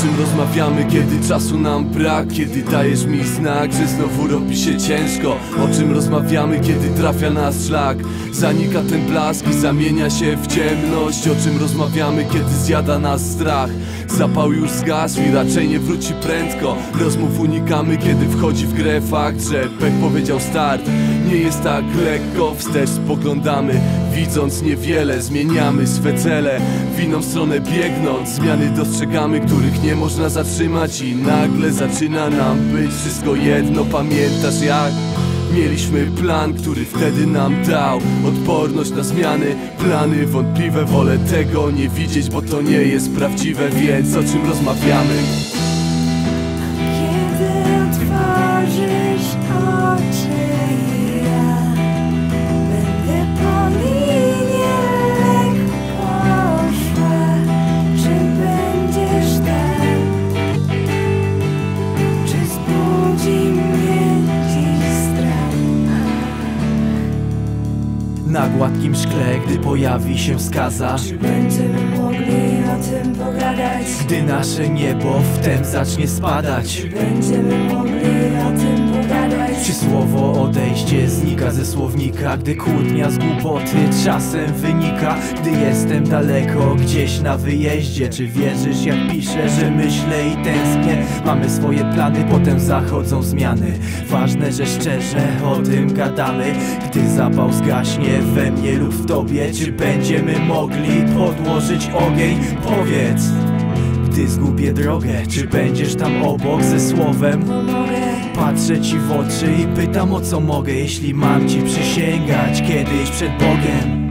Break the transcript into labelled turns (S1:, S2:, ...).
S1: O czym rozmawiamy, kiedy czasu nam brak Kiedy dajesz mi znak, że znowu robi się ciężko. O czym rozmawiamy, kiedy trafia nas szlak. Zanika ten blask i zamienia się w ciemność. O czym rozmawiamy, kiedy zjada nas strach. Zapał już zgasł i raczej nie wróci prędko. Rozmów unikamy, kiedy wchodzi w grę fakt, że pech powiedział start Nie jest tak lekko, wstecz spoglądamy. Widząc niewiele, zmieniamy swe cele. W inną stronę biegnąc, zmiany dostrzegamy Których nie można zatrzymać. I nagle zaczyna nam być wszystko jedno. Pamiętasz jak? Mieliśmy plan, który wtedy nam dał? Odporność na zmiany, plany wątpliwe. Wolę tego nie widzieć, bo to nie jest prawdziwe. Więc o czym rozmawiamy?
S2: Kiedy otworzysz oczy,
S3: Na gładkim szkle, gdy pojawi się skaza
S2: Czy będziemy mogli o tym pogadać?
S3: Gdy nasze niebo wtem zacznie spadać
S2: Czy będziemy mogli o tym?
S3: Czy słowo odejście znika ze słownika Gdy kłótnia z głupoty czasem wynika? Gdy jestem daleko, gdzieś na wyjeździe Czy wierzysz jak piszę, że myślę i tęsknię? Mamy swoje plany, potem zachodzą zmiany. Ważne, że szczerze o tym gadamy. Gdy zapał zgaśnie we mnie lub w tobie Czy będziemy mogli podłożyć ogień? Powiedz gdy zgubię drogę, czy będziesz tam obok ze słowem? Patrzę ci w oczy i pytam o co mogę Jeśli mam ci przysięgać kiedyś przed Bogiem